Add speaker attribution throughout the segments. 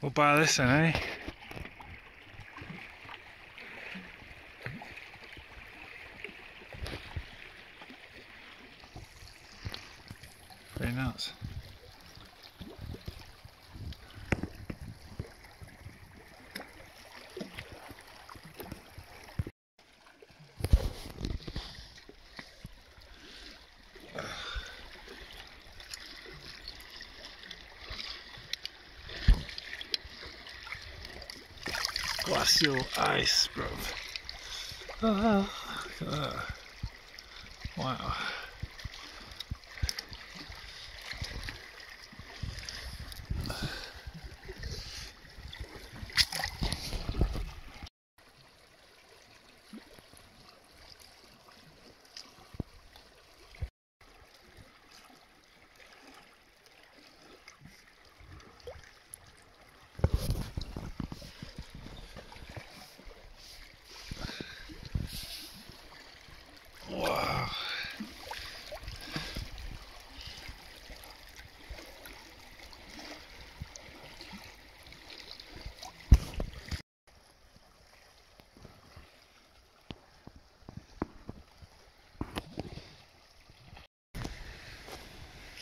Speaker 1: We'll buy this then, eh? Very nuts. Glacial ice, bro. Look at that. Wow. Wow.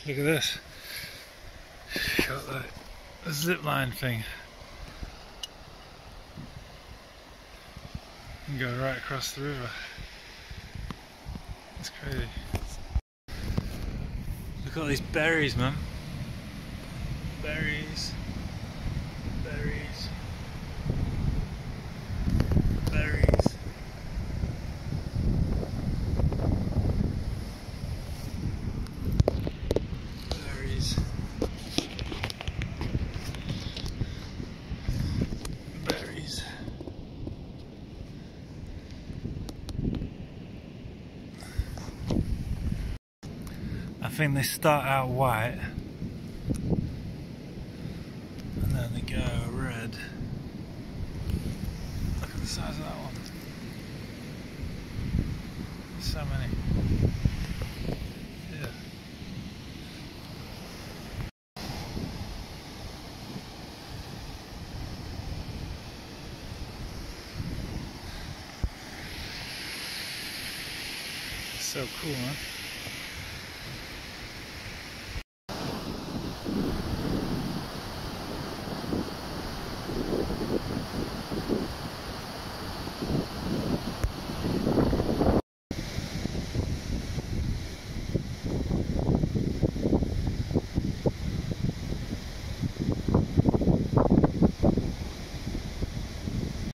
Speaker 1: Look at this. Got that zip line thing. And go right across the river. It's crazy. Look at all these berries, man. Berries. Berries. Berries. Berries. I think they start out white and then they go red. Look at the size of that one. So many. Yeah. So cool, man.